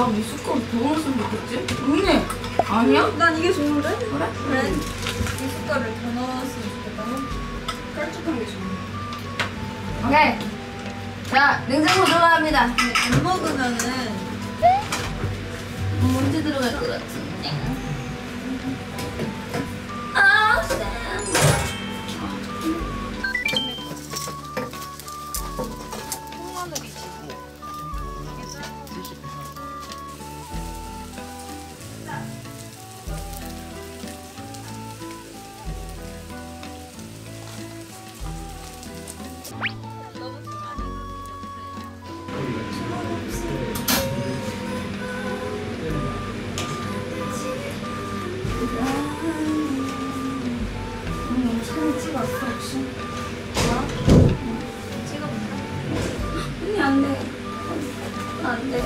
나 미숫가루 더 넣었으면 좋겠지? 언니! 아니야? 난 이게 좋은데? 그래? 그래. 미숫가루를 더 넣었으면 좋겠다. 깔쭉한 게 좋네. 오케이. 자, 냉장고 들어갑니다. 안 먹으면은 먼지 들어갈 것 같은데. 안 돼.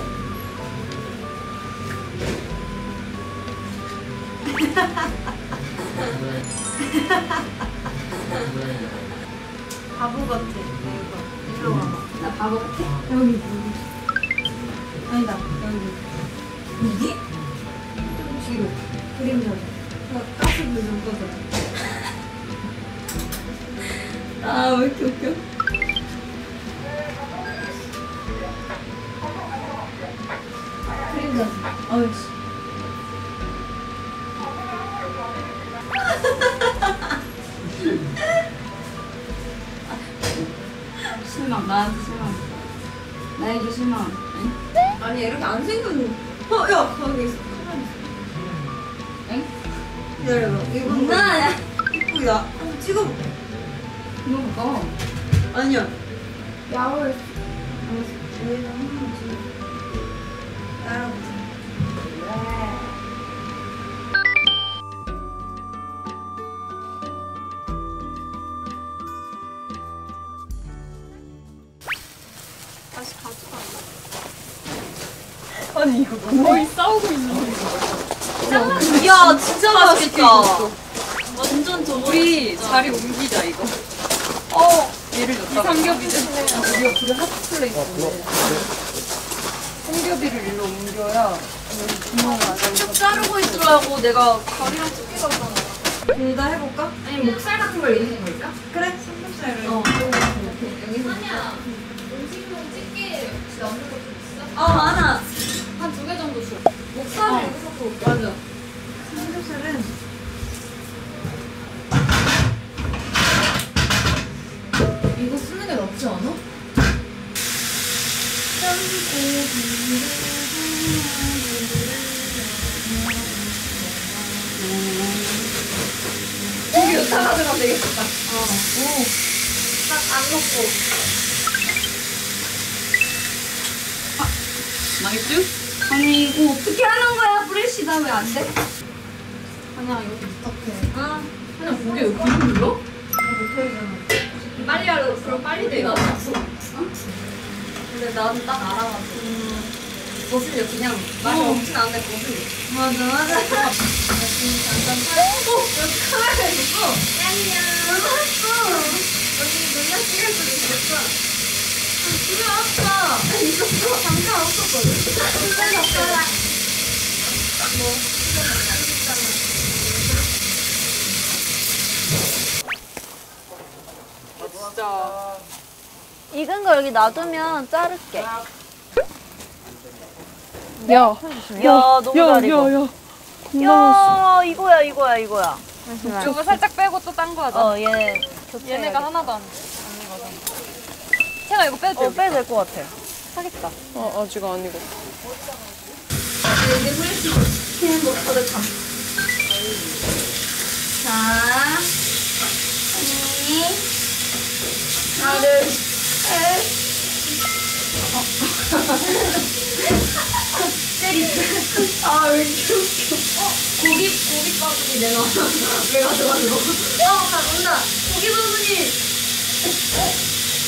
바보 같아. 이거. 일로 와봐. 나 바보 같아? 여기 여기. 아니다. 여기. 여기? 좀 뒤로. 그림자로. 나 가스불 좀 꺼줘. 아왜 이렇게 웃겨? 다시 가져가. 아니 이거 거의 싸우고 있는 거야 진짜 맛있겠다. 완전 저 우리 자리 옮기자 이거 어 얘를 넣다 삼겹이네 우리가 둘이 핫플레이스인데 삼겹이를 일로 옮겨야 여기 구멍을 안쭉 자르고 있으라고 내가 가리랑 뜯기가 잖아 둘다 해볼까? 아니 목살 같은 걸 이렇게 걸까? 그래. 삼겹살을. 어. 여기서. 아니야. 없는 것도 있어? 어 많아. 한 두 개 정도 줘. 목살을 어. 여기서 또. 맞아. 삼겹살은 이거 쓰는 게 낫지 않아? 고기 여기다 가져가면 되겠다. 어. 딱안 넣고. 맛있지? 아니 이거 어떻게 하는 거야 프레시다 왜 안 돼? 아니야 여기 부탁해. 아 그냥 고개 여기 눌러? 못하잖아. 빨리 하려고 그럼 빨리 돼 이거 근데 나는 딱 알아가지고. 거슬려 그냥 맛이 어. 없진 않은데 거슬려. 맞아 맞아. 잠깐 어 여기 카메라 있었어. 안녕. 놀랐어. 언니 놀라 찍을 수도 있겠어. 집에 왔어. 있었어. 잠깐 없었거든. 근데 없더라. 뭐 진짜 익은 거 여기 놔두면 자를게. 야 야, 너무 잘 익어. 야야야 야, 이거야, 이거야, 이거야. 이거 살짝 빼고 또 딴 거 하자 어, 얘. 얘네가 하나도 안, 안 익어서 태가 이거 빼도 어, 돼? 빼도 될 것 같아. 하겠다. 어 아직 안 익어 참. 자, 언니 하나 둘 셋. 때리. 아왜 이렇게 웃겨? 어 고기 고기 바구니 내가 왜 가져가는 거? 어 간다. 고기 바구니. 어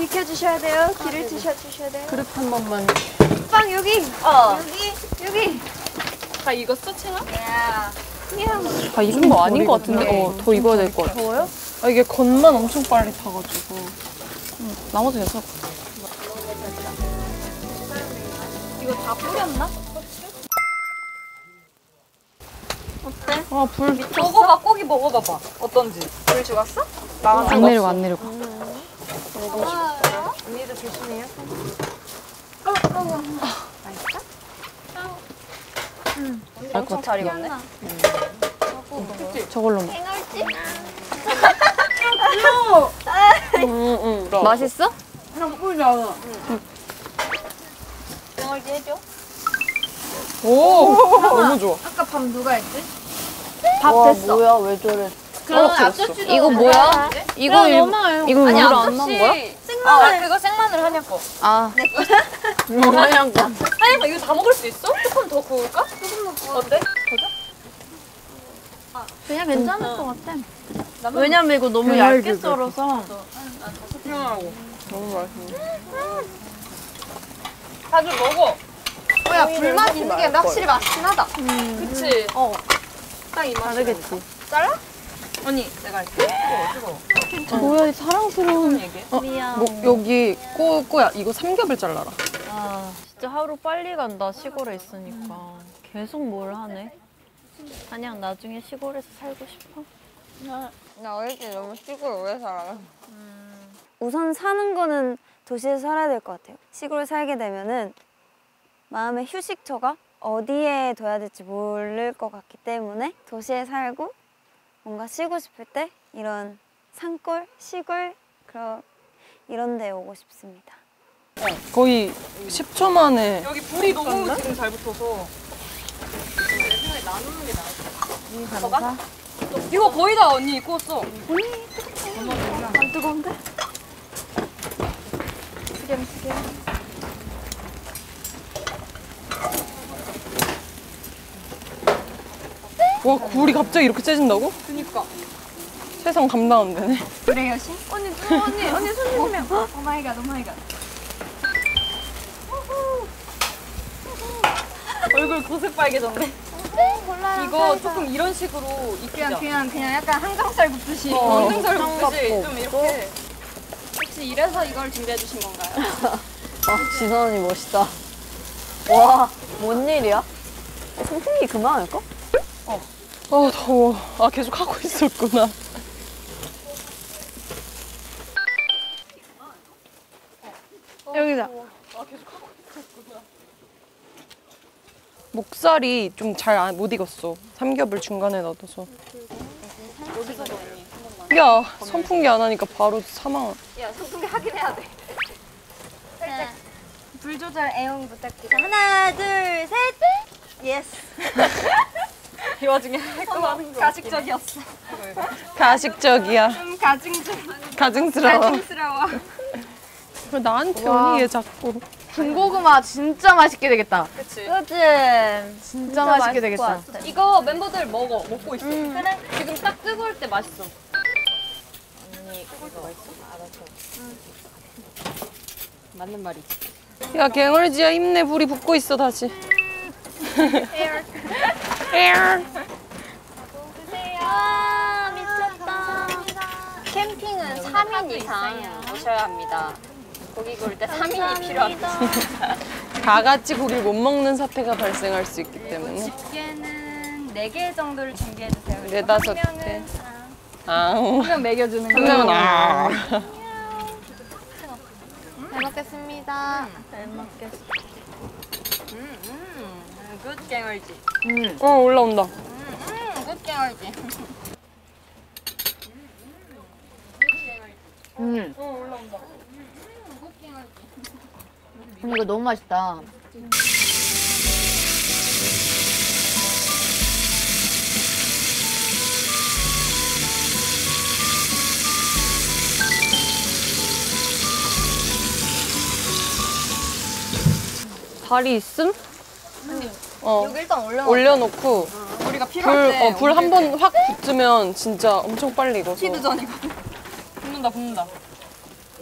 어, 비켜주셔야 돼요. 길을 드셔주셔야 돼요. 그릇 한 번만. 빵 여기. 어. 여기. 여기. 다 익었어, 채나? 야. 다 익은 거 아닌 것 같은데? 어, 더 익어야 될 것 같아. 더워요? 아, 이게 겉만 엄청 빨리 타가지고. 응, 나머지 괜찮아. 이거 다 뿌렸나? 아, 불. 먹어봐, 고기 먹어봐봐. 어떤지. 불 죽었어? 안 내려가, 안 내려가. 언니도 조심해요. 알것 잘 익었네. 저걸로 먹. 생얼지? 응, 응. 맛있어? 생얼지 해줘. 오! 너무 좋아. 아까 밥 누가 했지? 밥 됐어. 뭐야, 왜 저래? 그럼 앞접시도 이거 뭐야? 이거 일, 이거 아니, 일부러 안. 넣은 거야? 아, 그거 생마늘 한약 거. 아. 뭐냐고. 한약 거 이거 다 먹을 수 있어? 조금 더 구울까? 어때? 그냥 괜찮을 것 같아. 왜냐면 이거 너무 얇게 썰어서. 너무 맛있네. 다들 먹어. 어, 야, 불맛 있는 게 확실히 맛있긴 하다. 그치? 어. 딱 이 맛이. 다르겠지. 언니, 내가 할게. 뭐야, 이 사랑스러운. 얘기해. 미안. 뭐, 여기 꼬, 꼬야. 이거 삼겹을 잘라라. 아, 진짜 하루 빨리 간다, 시골에 있으니까. 계속 뭘 하네. 그냥 나중에 시골에서 살고 싶어. 나 어릴 때 너무 시골 오래 살아. 우선 사는 거는 도시에서 살아야 될 것 같아요. 시골에 살게 되면은 마음의 휴식처가 어디에 둬야 될지 모를 것 같기 때문에 도시에 살고 뭔가 쉬고 싶을 때 이런 산골, 시골 그런 이런 데 오고 싶습니다. 거의 10초 만에. 여기 불이 너무 지금 잘 붙어서. 감사. 이거 거의 다 언니 구웠어. 안 뜨거운데? 수렴 수렴. 와, 굴이 갑자기 이렇게 째진다고? 그니까. 세상 감당 안 되네. 그래요, 씨? 언니, 저 언니, 언니 손 주시면. 오 마이 갓, 오 마이 갓. 얼굴 고색 빨개졌네. 이거 조금 이런 식으로 익히자. 그냥, 그냥, 약간 한강살 굽듯이. 어, 등살 굽듯이 좀 이렇게. 혹시 이래서 이걸 준비해 주신 건가요? 아, 진원 언니 멋있다. 와, 뭔 일이야? 선풍기 그만할까? 아, 더워. 아, 계속 하고 있었구나. 여기다. 목살이 좀 잘 못 익었어. 삼겹을 중간에 넣어서. 야, 선풍기 안 하니까 바로 사망. 야, 선풍기 하긴 해야 돼. 불 조절 애용 부탁드립니다. 하나, 둘, 셋. Yes. 이 와중에 할거 하는 거. 가식적이었어. 가식적이야. 좀 가증적. 가증스러워. 가증스러워. 왜 나한테 언니 얘 자꾸. 군고구마 진짜 맛있게 되겠다. 그치. 그치? 맛있을 진짜, 맛있게 것 되겠다. 이거 멤버들 먹어. 먹고 있어. 그래. 지금 딱 뜨거울 때 맛있어. 언니, 이거 맛있어? 알았어. 맞는 말이지. 야, 갱얼지야 힘내. 불이 붙고 있어, 다시. 아, 미쳤다. 캠핑은 3인 이상 오셔야 합니다. 고기 구울 때 3인이 필요합니다. 다 같이 고기를 못 먹는 사태가 발생할 수 있기 때문에. 집게는 4개 정도를 준비해 주세요. 네 다섯 개. 아, 한명 먹여주는 한 명은 아. 잘 먹겠습니다. 잘 먹겠어. Good 갱얼쥐. 어 올라온다. Good 갱얼쥐. 음. 음, 이거 너무 맛있다. 다리 있음? 어 여기 일단 올려. 올려놓고 우리가 필요할 때. 불불 한 번 확 붙으면 진짜 엄청 빨리 익어서. 피드전이거든. 붙는다 붙는다.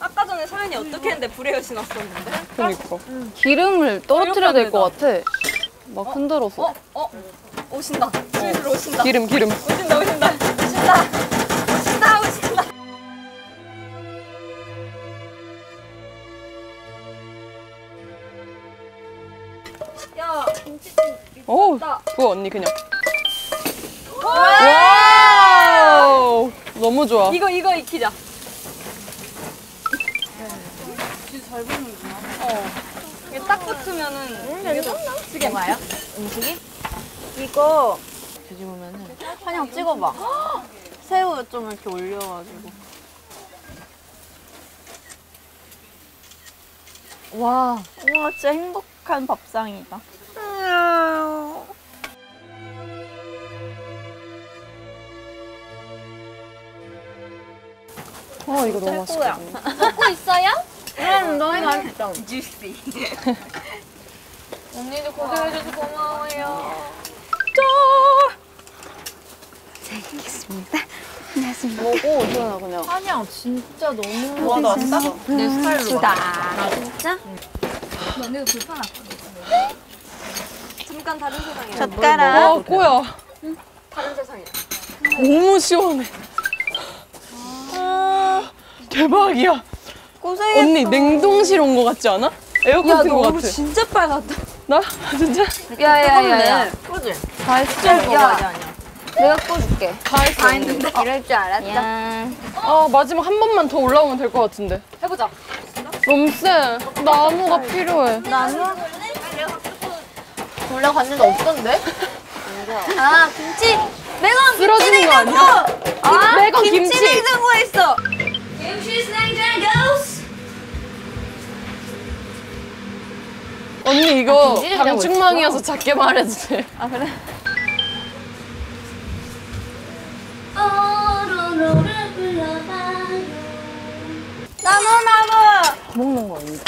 아까 전에 서연이 어떻게 했는데 불에 신었었는데? 그니까 기름을 떨어뜨려야 될 것 같아. 막 흔들어서. 어? 어? 오신다. 슬슬 오신다. 기름 기름. 오신다. 오신다. 오신다 야, 오 그거 언니 그냥. 와우 너무 좋아. 이거 이거 익히자. 이게 딱 붙으면은 되게 좋 뭐가요? 음식이? 이거 뒤집으면은. 한영 찍어봐. 새우 좀 이렇게 올려가지고. 와. 우와 진짜 행복한 밥상이다. 아 이거 너무 맛있겠다. 먹고 있어요? 음 너무 맛있다. 주시. 언니도 고생해줘서 고마워요. 먹어 소연아 그냥. 한양 진짜 너무 와 나왔어? 내 스타일로 봐. 진짜? 잠깐 다른 세상이야. 젓가락. 아 꼬야. 다른 세상이야. 너무 시원해. 아, 대박이야. 고생했어. 언니 냉동실 온 거 같지 않아? 에어컨 튼거 같아. 진짜 빨갛다. 나 진짜 야야야야. 다 했어. 야. 내가 꺼줄게. 다 했어. 언니. 이럴 줄 알았죠. 아 마지막 한 번만 더 올라오면 될 것 같은데. 해보자. 너무 세. 나무가 필요해. 올라갔는데 없던데? 아 김치. 매건 거 아니야? 아 매건 김치 김치. 냉장고에 있어. 언니 이거 김치 냉장고 방충망이어서 작게 말해도 돼. 나무 나무. 먹는 거 아닌데?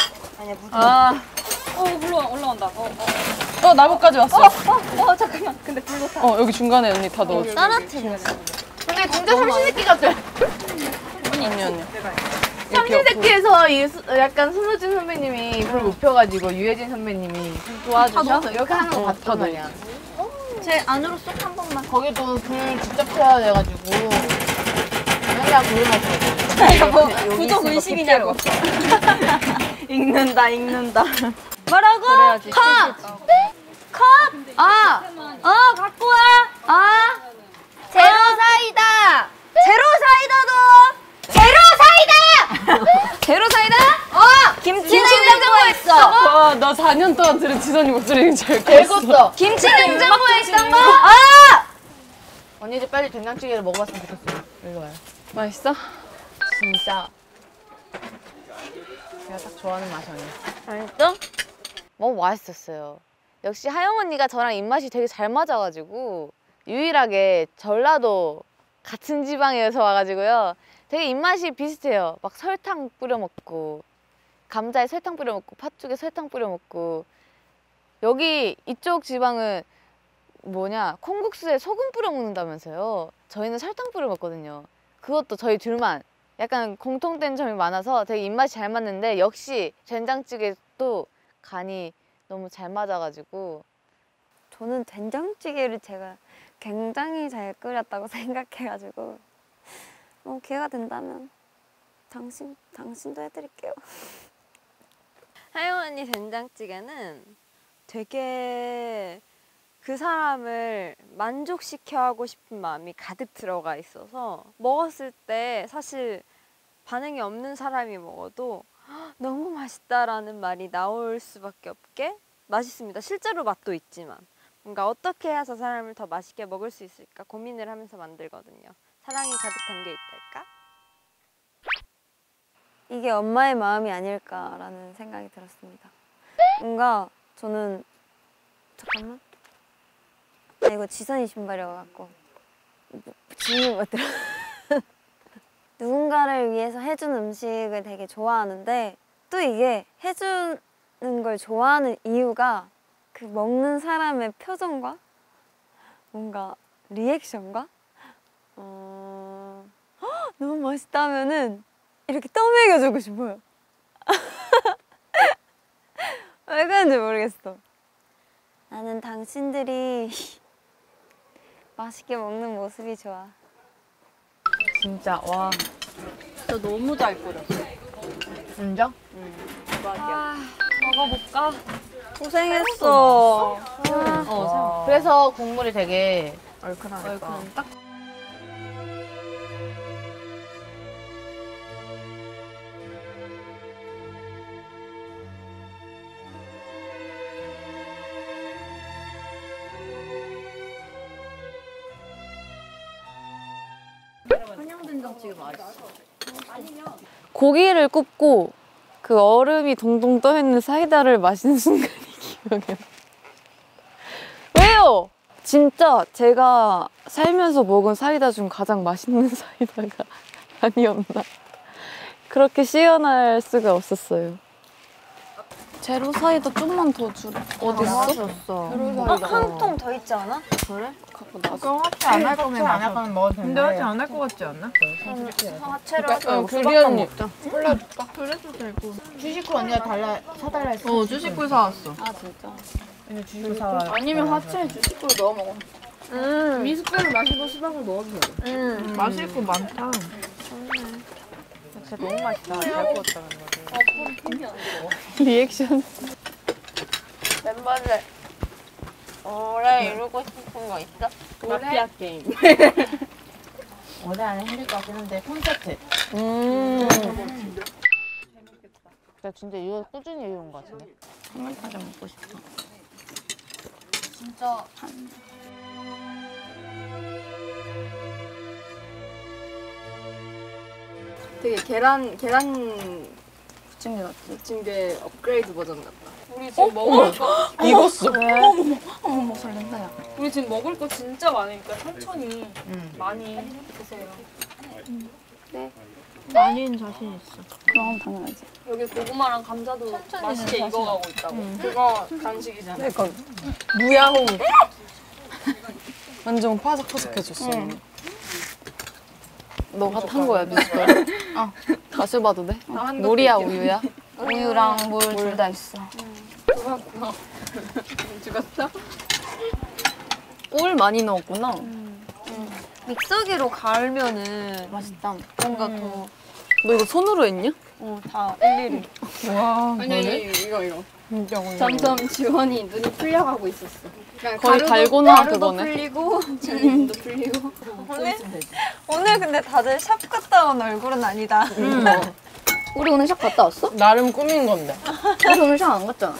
아. 어, 올라 올라온다. 어, 어. 어 나무까지 왔어. 어, 어, 잠깐만. 근데 불 놓다. 어 여기 중간에 언니 다 넣어줘. 떨어뜨렸어. 근데 진짜 삼시세끼 같아. 언니 언니. 삼시세끼에서 약간 손호진 선배님이 불 못 펴가지고 유해진 선배님이 도와주셔? 이렇게 하는 거 봤단 말이야. 제 안으로 쏙 한 번만. 거기도 불 직접 펴야 돼가지고. 이거 뭐 부족 의식이냐고. 읽는다 읽는다. 뭐라고? 그래야지. 컵. 컵. 아. 어 갖고 와. 아. 제로 사이다. 제로 사이다도. 제로 사이다. 제로 사이다? 어. 김치 냉장고에 있어. 와 나 4년 동안 들은 지선이 목소리는 잘 컸어. 김치 냉장고에 있던 거. 아. 언니 이제 빨리 된장찌개를 먹어봤으면 좋겠어. 일로 와요. 맛있어? 진짜 제가 딱 좋아하는 맛이 아니야. 맛있어? 너무 맛있었어요. 역시 하영 언니가 저랑 입맛이 되게 잘 맞아가지고 유일하게 전라도 같은 지방에서 와가지고요. 되게 입맛이 비슷해요. 막 설탕 뿌려 먹고 감자에 설탕 뿌려 먹고 팥죽에 설탕 뿌려 먹고 여기 이쪽 지방은 뭐냐 콩국수에 소금 뿌려 먹는다면서요. 저희는 설탕 뿌려 먹거든요. 그것도 저희 둘만 약간 공통된 점이 많아서 되게 입맛이 잘 맞는데 역시 된장찌개도 간이 너무 잘 맞아가지고 저는 된장찌개를 제가 굉장히 잘 끓였다고 생각해가지고 뭐 기회가 된다면 당신 당신도 해드릴게요. 하영 언니 된장찌개는 되게 그 사람을 만족시켜 하고 싶은 마음이 가득 들어가 있어서 먹었을 때 사실 반응이 없는 사람이 먹어도 너무 맛있다라는 말이 나올 수밖에 없게 맛있습니다. 실제로 맛도 있지만 뭔가 어떻게 저 사람을 더 맛있게 먹을 수 있을까 고민을 하면서 만들거든요. 사랑이 가득 담겨 있달까? 이게 엄마의 마음이 아닐까라는 생각이 들었습니다. 뭔가 저는 잠깐만. 아 이거 지선이 신발이어갖고 뭐, 지는 것들. 누군가를 위해서 해준 음식을 되게 좋아하는데 또 이게 해주는 걸 좋아하는 이유가 그 먹는 사람의 표정과 뭔가 리액션과 어... "헉, 너무 맛있다 하면은 이렇게 떠먹여주고 싶어요. 왜 그런지 모르겠어. 나는 당신들이 맛있게 먹는 모습이 좋아. 진짜 와. 진짜 너무 잘 끓였어. 진짜? 대박이야. 먹어볼까? 고생했어. 어, 그래서 국물이 되게 얼큰하니까. 얼큰 딱 고기를 굽고 그 얼음이 동동 떠 있는 사이다를 마시는 순간이 기억이 나. 왜요? 진짜 제가 살면서 먹은 사이다 중 가장 맛있는 사이다가 아니었나. 그렇게 시연할 수가 없었어요. 제로 사이다 좀만 더 주라. 어디 있어? 어, 한 통 더 있지 않아? 갖고 나왔어. 그럼 합체 안할 거면 안 할 거면 먹어도 되는데. 근데 하지 않을 것 같지 않나? 화채로 어, 규리 언니. 골라줄까? 그래도 되고. 주식구 언니가 달라, 사달라 했어. 어, 주식굴 사왔어. 아 진짜. 근데 주식구 사와. 아니면 하체에 주식굴 넣어 먹어. 음, 미숫가루 마시고 수박을 넣어도 돼. 음. 마실 거 많다. 진짜 너무 맛있다. 잘 구웠다, 근데. 리액션. 멤버들. 올해 이루고 싶은 거 있어? 마피아 게임. 올해 안에 힘들 것 같긴 한데, 콘서트. 음. 나 진짜 이거 꾸준히 이룬 것 같은데. 한글파전 먹고 싶어. 되게 계란 계란 부침개 같지? 부침개 업그레이드 버전 같다. 우리 지금 먹을 거 익었어. 어머, 설렌다, 야. 우리 지금 먹을 거 진짜 많으니까 천천히 많이 드세요. 많이는 자신 있어. 그럼 당연하지. 여기 고구마랑 감자도 맛있게 익어가고 있다고. 그거 간식이잖아. 그러니까 무야호. 완전 파삭파삭해졌어. 너가 탄 거야 미숫가루? 어. 다시 봐도 돼? 물이야 우유야? 우유랑 물 둘 다 있어. 죽었어? 꿀 많이 넣었구나. 믹서기로 갈면은 맛있다. 뭔가 더, 너 이거 손으로 했냐? 어, 다 일일이. 와. 아니 아니 이거 이거. 진짜. 점점 지원이 눈이 풀려가고 있었어. 거의 달고나 그거네. 풀리고 젤리도 풀리고. 오늘, 오늘 근데 다들 샵 갔다 온 얼굴은 아니다. 우리 오늘 샵 갔다 왔어? 나름 꾸민 건데. 우리 오늘 샵 안 갔잖아.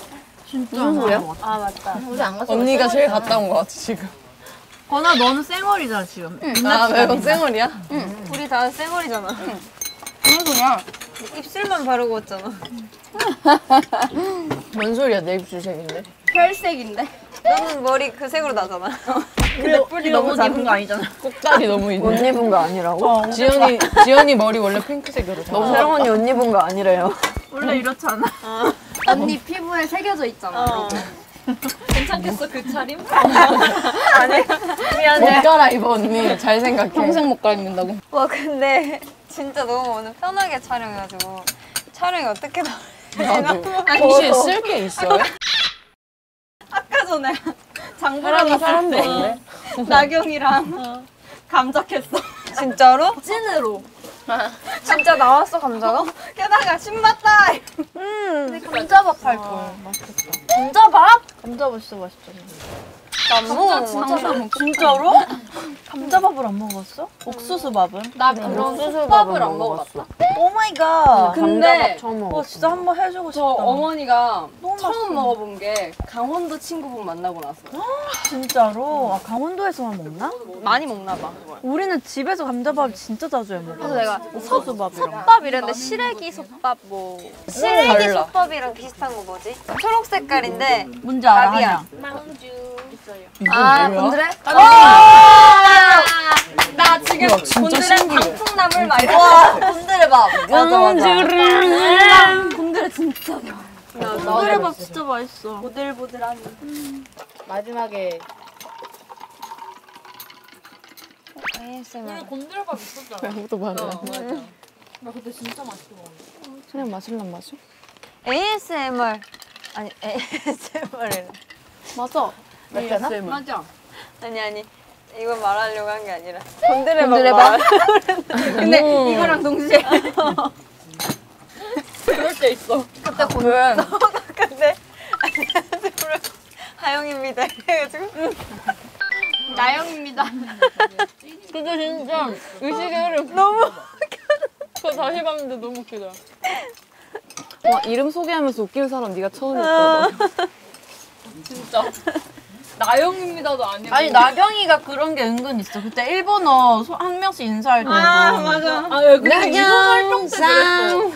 무슨 소리야? 아, 맞다. 우리 안 갔어. 언니가 제일 갔다 온것 같아 지금. 건아, 너는 쌩얼이잖아, 지금. 아 매번 쌩얼이야? 우리 다 쌩얼이잖아. 무슨 소리야? 입술만 바르고 왔잖아. 뭔 소리야 내 입술색인데? 혈색인데. 너는 머리 그 색으로 나잖아. 근데 뿌리 너무 입은 거 아니잖아. 꼭다리 너무 있네. 옷 입은 거 아니라고? 지연이 지연이 머리 원래 핑크색으로. 너무 세령 언니 옷 입은 거 아니래요. 원래 이렇지 않아? 언니 피부에 새겨져 있잖아. 괜찮겠어 그 차림? 못 갈아입어 언니. 잘 생각해. 평생 못 갈아입는다고. 와, 근데 진짜 너무 오늘 편하게 촬영해가지고. 촬영이 어떻게 나 나도. 혹시 쓸 게 있어요? 사람이 사람도 없네. 나경이랑 감자 캤어. 진짜로? 찐으로. 진짜 나왔어, 감자가? 게다가 신맛다. 음. 감자밥 할 걸. 감자밥? 감자 맛있어, 맛있 어. 나무. 진짜 진짜로? 감자밥을 안 먹어봤어? 옥수수밥은? 나 그런 솥밥을 안 먹어봤다. Oh my god. 근데 어 진짜 한번 해주고 저 싶다. 어머니가 너무 처음 맛있어. 먹어본 게 강원도 친구분 만나고 나서 진짜로? 아, 강원도에서만 먹나? 많이 먹나 봐. 우리는 집에서 감자밥 진짜 자주 해 먹어. 그래서 내가 거. 솥밥 이랬는데 시래기 솥밥 뭐 시래기 솥밥이랑 비슷한 거 뭐지? 초록 색깔인데 뭔지 알아? 밥이 야. 한양. 아 곤드레? 나 지금 곤드레 방풍나물 막 이런 와 곤드레 밥. 맞아 맞아. 곤드레 진짜 맛. 곤드레 밥 진짜 맛있어. 보들보들하니. 마지막에 ASMR. 곤드레 밥 있었잖아. 아무도 말해. 맞아. 나 그때 진짜 맛있게 먹었어. 그냥 마실란 마셔? ASMR. 아니 ASMR이래. 맞아. 맞잖아? 맞아. 아니 아니. 이건 말하려고 한 게 아니라 곤드레밥. 근데 이거랑 동시에 그럴 때 있어. 그때 보면 근데 하영입니다 해가지고 나영입니다. 그게 진짜 의식의 흐름. 너무 그거 다시 봤는데 너무 웃기다. 와 이름 소개하면서 웃기는 사람 네가 처음이었다. 진짜. 나영입니다도 아니고. 아니 나경이가 그런 게 은근 있어. 그때 일본어 소- 한 명씩 인사할 때도. 아 맞아. 아 야, 근데 이거 활동 때 그랬어.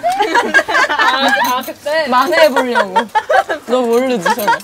아, 아 그때. 만회해보려고. 너 모르지, 잖아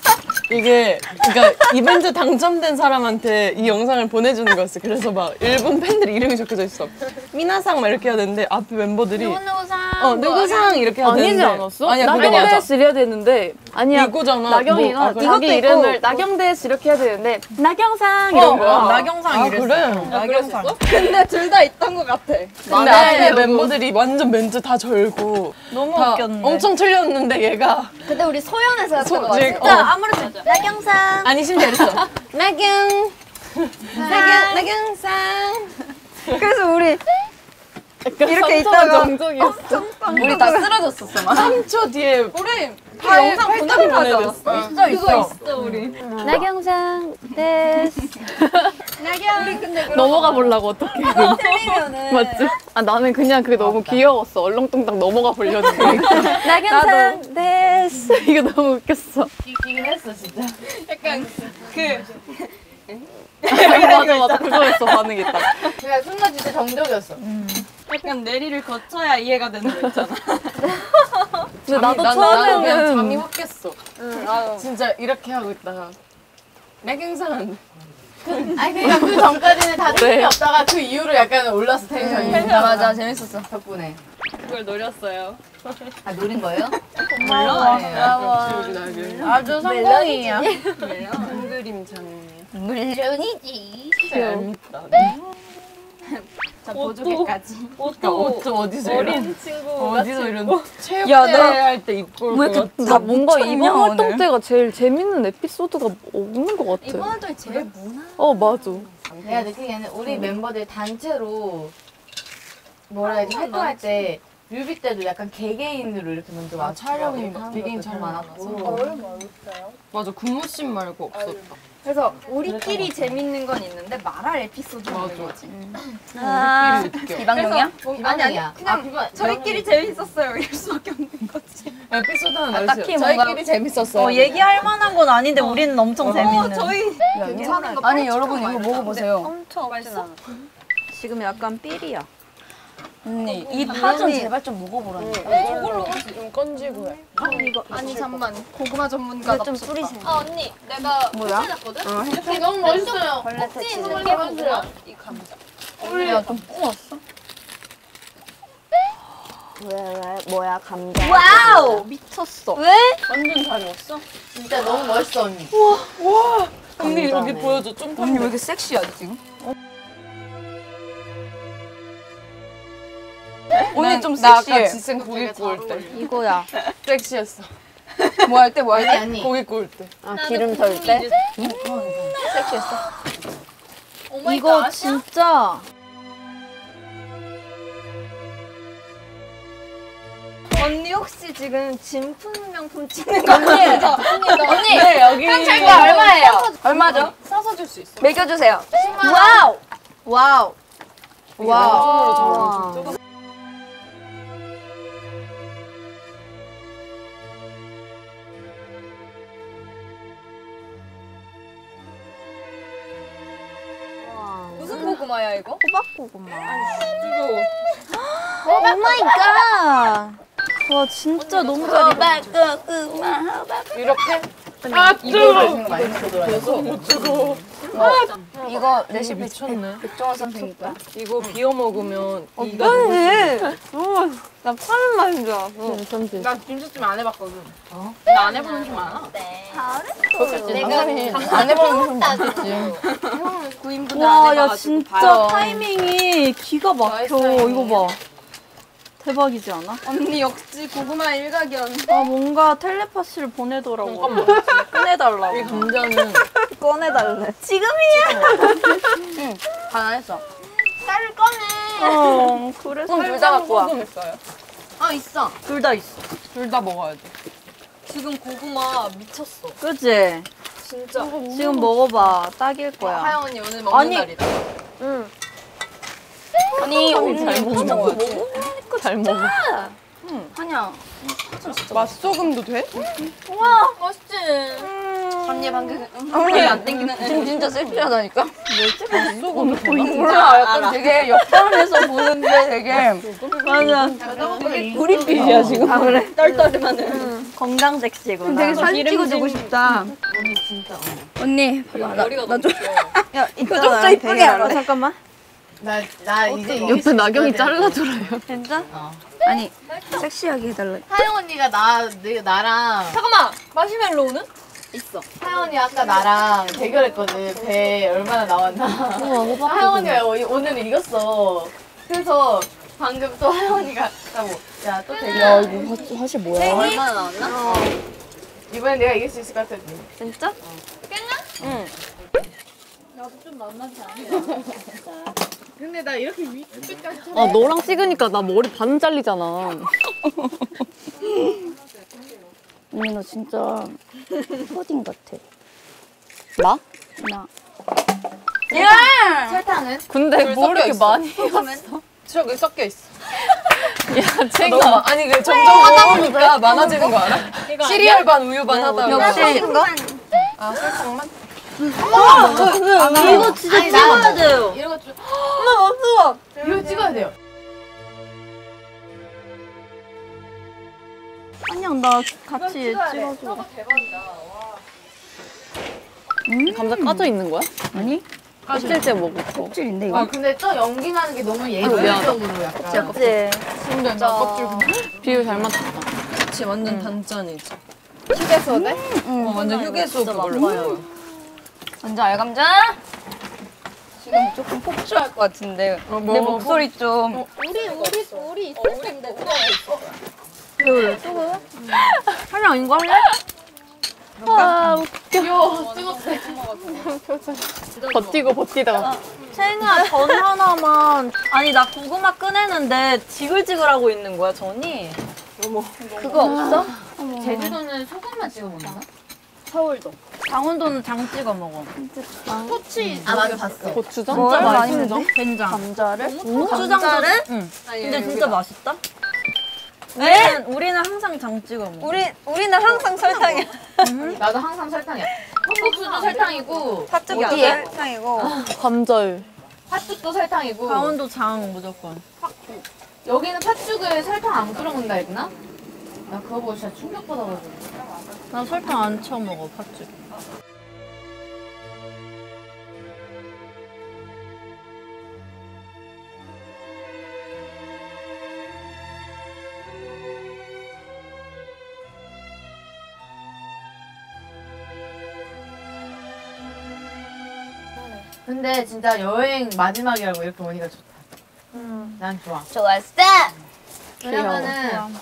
이게, 그러니까 이벤트 당첨된 사람한테 이 영상을 보내주는 거였어. 그래서 막 일본 팬들 이름이 적혀져 있어. 미나상 막 이렇게 해야 되는데 앞에 멤버들이 누구상. 어 누구상 이렇게 해야 아니지 않았어? 아니야 그거 나경대. 씨 이래야 되는데 아니야. 이거잖아. 나경이가 뭐, 아, 그래? 자기 이름을 나경대 씨 이렇게 해야 되는데 나경상 이런 거야. 어, 나경상 아 이랬어. 그래? 나경상. 근데 둘 다 있던 것 같아. 근데 앞에 멤버들이 완전 멘트 다 절고 너무 다 웃겼네. 엄청 틀렸는데 얘가 근데 우리 소연에서 했던 소- 거 제- 같아. 어. 아무래도 나경상. 아니 심지어 이랬어. 나경 나경 나경상 그래서 우리 이렇게 있다가 정적이었어. 우리 다 쓰러졌었어. 막. 3초 뒤에 우리 그 영상 팔다리 보내줬어. 있어 있어. 있어 우리. 나경상 데스. 넘어가 보려고 어떻게 틀리면은 맞지? 아 나는 그냥 그게 너무 귀여웠어. 얼렁뚱땅 넘어가 보려는데 나경상 데스. 이게 너무 웃겼어. 이긴 했어 진짜. 약간 그 맞아 맞아 그거였어 반응이 딱. 그냥 순간 진짜 정적이었어. 약간 내리를 거쳐야 이해가 되는 거 있잖아. 근데 나도 그냥 처음에는 잠이 확 깼어. 진짜 이렇게 하고 있다가 나경상 아니 그러니까 그 전까지는 다 네. 텐션이 없다가 그 이후로 약간 올랐어 텐션이. 아, 맞아 재밌었어. 덕분에. 그걸 노렸어요. 아 노린 거예요? 아주 성공이야. 큰 그림 장면. 물론이지. 재밌다. 자 보조개까지. 그러니까 옷도 어디서 이런 어린 친구. 어디서 이런 체육대 야, 나- 할때 입고 올왜것 이렇게 같아. 나 뭔가 이번 활동 때가 제일 재밌는 에피소드가 없는 것 같아. 이번 활동이 제일 무난. 어 맞아. 내가 느끼기에는 우리 멤버들 단체로 뭐라 해야 지 활동할 때 뮤비 때도 약간 개개인으로 이렇게 먼저 아, 촬영이 막 개개인 더 촬영 많았고 맞아 군무신 말고 없었다. 그래서 우리끼리 재밌는 건 있는데 말할 에피소드가 맞아. 없는 거지. 아 웃겨. 비방용이야? 아니 아니 그냥 그냥 저희끼리 재밌었어요 이럴 수밖에 없는 거지. 에피소드 하나 아. 딱히 뭔가- 저희끼리 재밌었어요. 어, 얘기할 만한 건 아닌데 우리는 엄청 재밌는. 저희 괜찮은 거 아니 여러분 이거 먹어보세요. 엄청 않아. 지금 약간 삘이야. 언니 이 파전 제발 좀 먹어보라니까. 저걸로 좀 건지고 해. 아니 잠만 고구마 전문가 좀 뿌리세요. 아 언니 내가 뭐야? 놨거든. 너무 멋있어요. 벌레 퇴치. 이렇게 이 감자. 야좀 뿜었어? 왜, 왜, 뭐야, 감자. 와우 미쳤어. 왜? 완전 잘 익었어. 진짜 너무 멋있어 언니. 언니 이렇게 보여줘. 좀 언니 왜 이렇게 섹시하지 지금? 언니 좀나 아까 섹시해. 지생 고기 구울 때 이거야. 섹시했어. 뭐 할 때 뭐 할 때? 언니 언니. 고기 구울 때. 아, 기름 덜 때? 이거 진짜. 언니 혹시 지금 진품 명품 찍는 거 아니에요? 언니 네 여기 현찰가 얼마예요? 얼마죠? 싸서 줄 수 있어. 매겨주세요. Wow. Wow. 와. 무 호박고구마. 오 마이 갓. 와 진짜 너무 잘 호박고구마. 이렇게? 이거 주는 거 그래서 이거 레시피 미쳤네. 백종원 선생님 거야? 이거 비워 먹으면 이가 아니. 어, 나 파는 맛인 줄 알았어. 선지. 나 김치찜 안 해봤거든. 어? 나 안 해보는 게 많아. 내가 안 해보는 게 많아. 와, 야 진짜 타이밍이 기가 막혀. 이거 봐. 대박이지 않아? 언니 역시 고구마 일가견. 아 뭔가 텔레파시를 보내더라고. 꺼내달라고. 이 감자는 꺼내달래. 지금이야. 안 했어. 쌀을 꺼내. 어, 그래. 그럼 둘다 갖고 와. 있어요. 아 있어. 둘 다 있어. 둘 다 먹어야 돼. 지금 고구마 미쳤어. 그치? 진짜. 지금 먹어봐. 딱일 거야. 하영 언니 오늘 먹는 아니. 날이다. 아니, 잘 먹어. 잘 먹어. 한양. 맛소금도 돼? 맛있지. 언니 방금 언니 안 땡기는. 지금 진짜 셀피하다니까. 맛소금도 돼? 몰라. 약간 되게 역담에서 보는데 되게 맞아. 우리빛이야 지금. 아, 그래? 떨떠름하는. 건강 섹시구나. 되게 사진 찍어주고 싶다. 언니 봐봐 나, 머리가 너무 귀여워. 야, 이거 좀 이쁘게. 알아. 잠깐만. 나, 나 이제 옆에 나경이 잘라줘라요. 진짜? 아니 섹시하게 해달래. 하영 언니가 나, 내, 나랑 잠깐만. 마시멜로우는? 하영 언니 아까 나랑 대결했거든. 배 얼마나 나왔나. 하영 언니가 오- 오늘 이겼어. 그래서 방금 또 하영 언니가 하고 야또 대결. 사실 뭐야? 얼마나 나왔나? 이번엔 내가 이길 수 있을 것 같아. 진짜? 근데 나 이렇게 위 끝까지 아 너랑 찍으니까 나 머리 반 잘리잖아. 언니 너 진짜 푸딩 같아. 나? 나. 설탕은? 근데 뭐 이렇게 많이 저기 섞여 있어. 야, 쟤가 아니 그 점점 하다 보니까 많아지는 거 알아? 시리얼 반 우유 반 하다 보면 역시. 아 설탕만? 이거 진짜 찍어야 나- 돼요. 이런 거 좀. 엄마 없어. 이거 찍어야 돼요. 한양 나 같이 찍어줘. 감자 까져 있는 거야? 아니? 껍질 째 먹을 거. 껍질인데 아 이거? 근데 또 연기 나는 게 너무 예술적으로 약간. 그치? 근데 나 껍질 비율 잘 맞췄다. 그치 완전 단짠이지. 휴게소네? 어 완전 휴게소 그걸로. 먼저 알감자. 지금 조금 폭주할 것 같은데 어, 내 뭐, 목소리 좀. 한양 이거 할래? 아, 귀여워. 뜨겁대. 버티고 버티다가. 채인아 전 하나만. 아니 나 고구마 꺼내는데 지글지글하고 있는 거야 전이. 그거 없어? 제주도는 소금만 찍어 먹나? 서울도. 강원도는 장 찍어 먹어. 아 맞아 봤어. 고추장? 진짜 많이 맛있는데? 된장. 감자를? 고추장을? 응. 근데 진짜 맛있다. 우리는, 우리는 항상 장 찍어 먹어. 우리 우리는 항상 설탕이야. 나도 항상 설탕이야. 콩국수도 설탕이고 팥죽이 어디에? 설탕이고. 감자율. 팥죽도 설탕이고 강원도 장 무조건. 여기는 팥죽을 설탕 안 뿌려 먹는다 했나? 나 그거 보고 진짜 충격받아가지고. 나 설탕 안 쳐 먹어 팥죽. 근데 진짜 여행 마지막이라고 이렇게 오니까 좋다. 난 좋아. 좋았어. 왜냐면은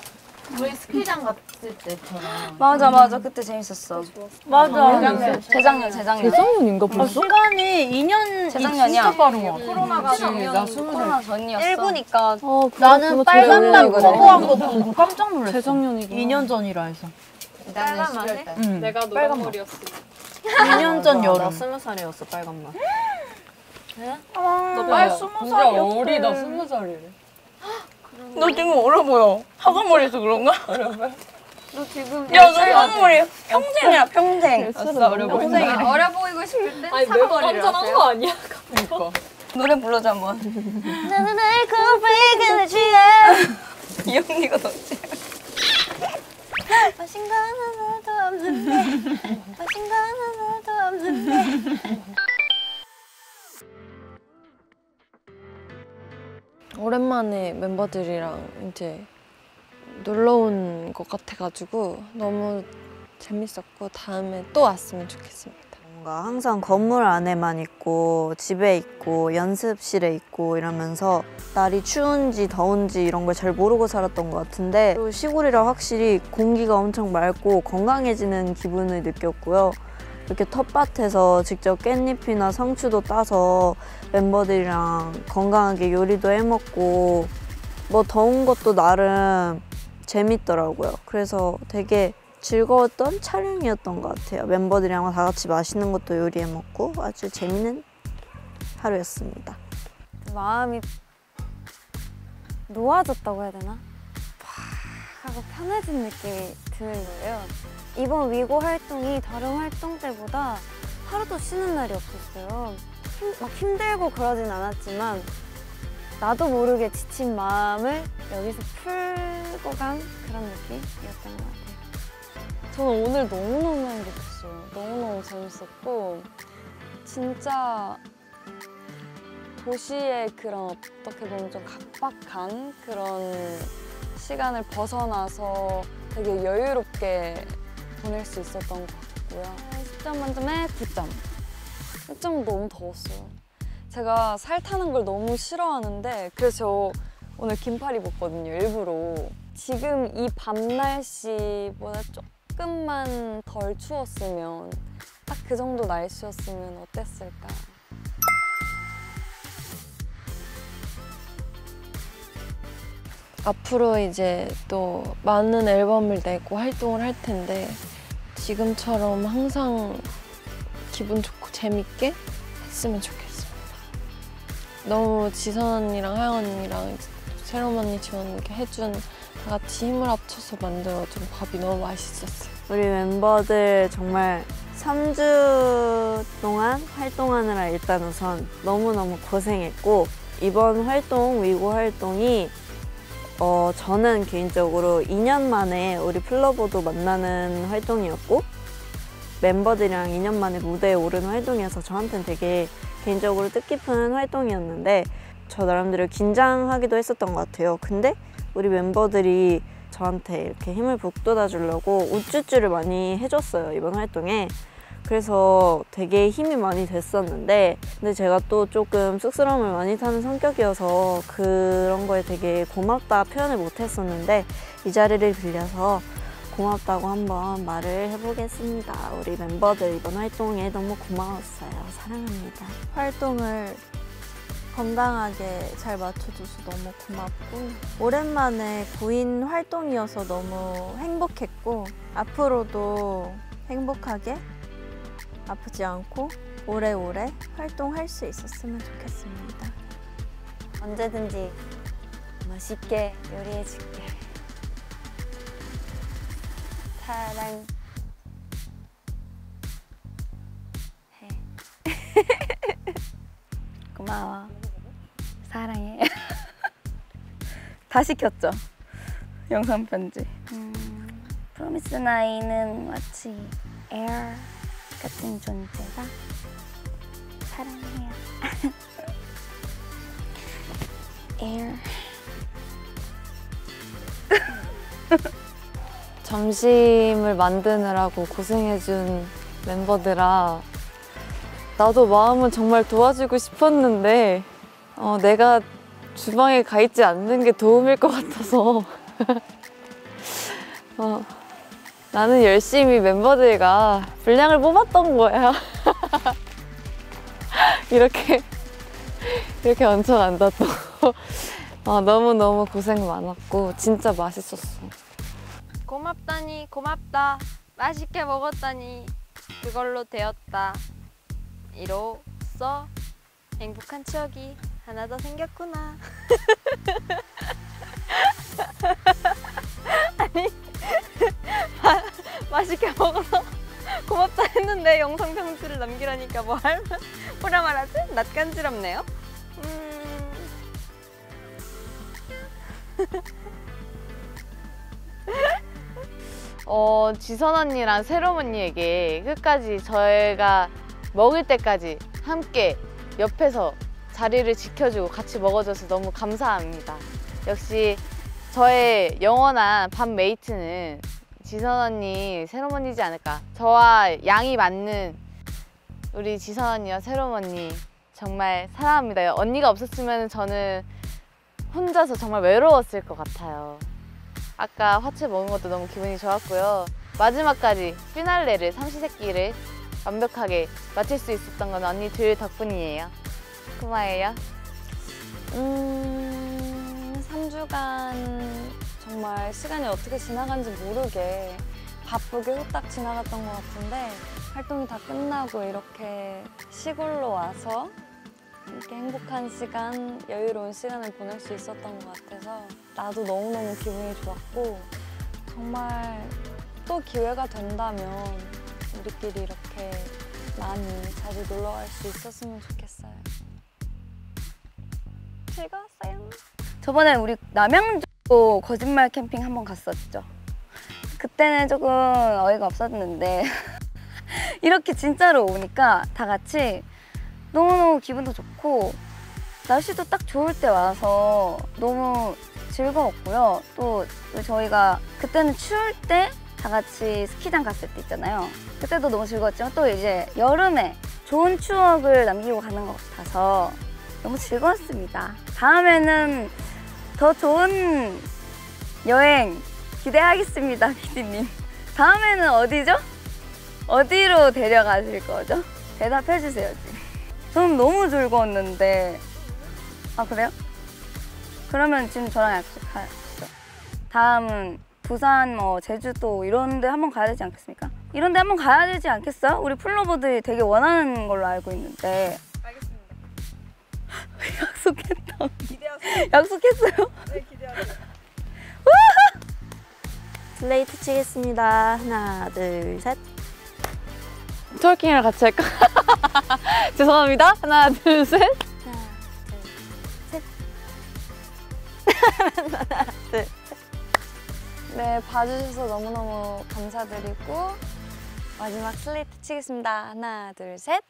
우리 스키장 갔을 때처럼 맞아 맞아 그때 재밌었어. 맞아. 재작년 재작년. 재작년인가 아, 벌써? 시간이 2년이 재작년이야. 진짜 빠른 것 같아. 코로나가 나. 코로나 전이었어. 1부니까 아, 나는 빨간 맛 커버한 거 보고 깜짝 놀랐어. 재작년이고. 2년 전이라 해서. 나는 10월 달. 응. 내가 노란머리였어. 2년 전 여름. 스무 살이었어 빨간 맛. 너빨 스무 살이야. 어리다 스무 살이래. 너 지금 어려 보여. 하관머리에서 그런가? 어려 보여. 너 지금 야, 너 하관머리 평생이야 평생. 아싸 어려 보인다. 평생이 어려 보이고 싶을 아니 매번 사과머리를 깜짝한 하세요. 거 아니야? 그러니까. 노래 불러줘 한번. 나는 날 고백을 취해 이 언니가 너지. 마신 건 하나도 없는데 마신 건 하나도 없는데 오랜만에 멤버들이랑 이제 놀러 온 것 같아가지고 너무 재밌었고 다음에 또 왔으면 좋겠습니다. 뭔가 항상 건물 안에만 있고 집에 있고 연습실에 있고 이러면서 날이 추운지 더운지 이런 걸 잘 모르고 살았던 것 같은데 또 시골이라 확실히 공기가 엄청 맑고 건강해지는 기분을 느꼈고요. 이렇게 텃밭에서 직접 깻잎이나 상추도 따서 멤버들이랑 건강하게 요리도 해먹고 뭐 더운 것도 나름 재밌더라고요. 그래서 되게 즐거웠던 촬영이었던 것 같아요. 멤버들이랑 다 같이 맛있는 것도 요리해 먹고 아주 재밌는 하루였습니다. 마음이 놓아졌다고 해야 되나? 팍 하고 편해진 느낌이 드는 거예요. 이번 위고 활동이 다른 활동 때보다 하루도 쉬는 날이 없었어요. 힘- 막 힘들고 그러진 않았지만 나도 모르게 지친 마음을 여기서 풀고 간 그런 느낌이었던 것 같아요. 저는 오늘 너무너무 행복했어요. 너무너무 재밌었고 진짜 도시의 그런 어떻게 보면 좀 각박한 그런 시간을 벗어나서 되게 여유롭게 보낼 수 있었던 것 같고요. 10점 만점에 9점. 1점 너무 더웠어요. 제가 살 타는 걸 너무 싫어하는데 그래서 저 오늘 긴팔 입었거든요, 일부러. 지금 이 밤 날씨보다 조금만 덜 추웠으면 딱 그 정도 날씨였으면 어땠을까. 앞으로 이제 또 많은 앨범을 내고 활동을 할 텐데 지금처럼 항상 기분 좋고 재밌게 했으면 좋겠습니다. 너무 지선 언니랑 하영 언니랑 새로운 언니 지원 해준 다 같이 힘을 합쳐서 만들어준 밥이 너무 맛있었어요. 우리 멤버들 정말 3주 동안 활동하느라 일단 우선 너무너무 고생했고 이번 활동, 위고 활동이 어, 저는 개인적으로 2년 만에 우리 플러버도 만나는 활동이었고 멤버들이랑 2년 만에 무대에 오르는 활동이어서 저한테는 되게 개인적으로 뜻깊은 활동이었는데 저 나름대로 긴장하기도 했었던 것 같아요. 근데 우리 멤버들이 저한테 이렇게 힘을 북돋아 주려고 우쭈쭈를 많이 해줬어요 이번 활동에 그래서 되게 힘이 많이 됐었는데 근데 제가 또 조금 쑥스러움을 많이 타는 성격이어서 그런 거에 되게 고맙다 표현을 못 했었는데 이 자리를 빌려서 고맙다고 한번 말을 해보겠습니다. 우리 멤버들 이번 활동에 너무 고마웠어요. 사랑합니다. 활동을 건강하게 잘 맞춰줘서 너무 고맙고 오랜만에 구인 활동이어서 너무 행복했고 앞으로도 행복하게 아프지 않고 오래오래 활동할 수 있었으면 좋겠습니다. 언제든지 맛있게 요리해줄게 사랑 해 고마워. 사랑해. 다 시켰죠? 영상 편지. 음, 프로미스 나이는 마치 에어 같은 존재다. 사랑해요. 에어. 점심을 만드느라고 고생해준 멤버들아 나도 마음은 정말 도와주고 싶었는데 어, 내가 주방에 가 있지 않는 게 도움일 것 같아서 어, 나는 열심히 멤버들과 분량을 뽑았던 거야 이렇게 이렇게 얹혀간다 또 어, 너무너무 고생 많았고 진짜 맛있었어 고맙다니 고맙다. 맛있게 먹었다니 그걸로 되었다. 이로써 행복한 추억이 하나 더 생겼구나. 아니, 마, 맛있게 먹어서 고맙다 했는데 영상 편지를 남기라니까 뭐 할, 뭐라 말하지? 낯간지럽네요. 음, 어, 지선 언니랑 새롬 언니에게 끝까지 저희가 먹을 때까지 함께 옆에서 자리를 지켜주고 같이 먹어줘서 너무 감사합니다. 역시 저의 영원한 밥 메이트는 지선 언니, 새롬 언니지 않을까. 저와 양이 맞는 우리 지선 언니와 새롬 언니 정말 사랑합니다. 언니가 없었으면 저는 혼자서 정말 외로웠을 것 같아요. 아까 화채 먹은 것도 너무 기분이 좋았고요. 마지막까지 피날레를 삼시세끼를 완벽하게 마칠 수 있었던 건 언니 둘 덕분이에요. 고마워요. 음, 3주간 정말 시간이 어떻게 지나간지 모르게 바쁘게 후딱 지나갔던 것 같은데 활동이 다 끝나고 이렇게 시골로 와서 이렇게 행복한 시간, 여유로운 시간을 보낼 수 있었던 것 같아서 나도 너무너무 기분이 좋았고 정말 또 기회가 된다면 우리끼리 이렇게 많이 자주 놀러 갈 수 있었으면 좋겠어요. 즐거웠어요. 저번에 우리 남양주 거짓말 캠핑 한번 갔었죠. 그때는 조금 어이가 없었는데 이렇게 진짜로 오니까 다 같이 너무너무 기분도 좋고 날씨도 딱 좋을 때 와서 너무 즐거웠고요. 또 저희가 그때는 추울 때 다 같이 스키장 갔을 때 있잖아요. 그때도 너무 즐거웠지만 또 이제 여름에 좋은 추억을 남기고 가는 것 같아서 너무 즐거웠습니다. 다음에는 더 좋은 여행 기대하겠습니다, 피디님. 다음에는 어디죠? 어디로 데려가실 거죠? 대답해 주세요, 지금. 저는 너무 즐거웠는데. 아, 그래요? 그러면 지금 저랑 약속하시죠. 다음은 부산, 뭐, 제주도 이런 데 한번 가야 되지 않겠습니까? 이런 데 한번 가야 되지 않겠어요? 우리 플로버들이 되게 원하는 걸로 알고 있는데. 약속했다. 기대하세요. 약속했어요? 네, 기대하세요. 슬레이트 치겠습니다. 하나, 둘, 셋. twerking을 같이 할까? 죄송합니다. 하나, 둘, 셋. 네, 봐주셔서 너무너무 감사드리고 마지막 슬레이트 치겠습니다. 하나, 둘, 셋.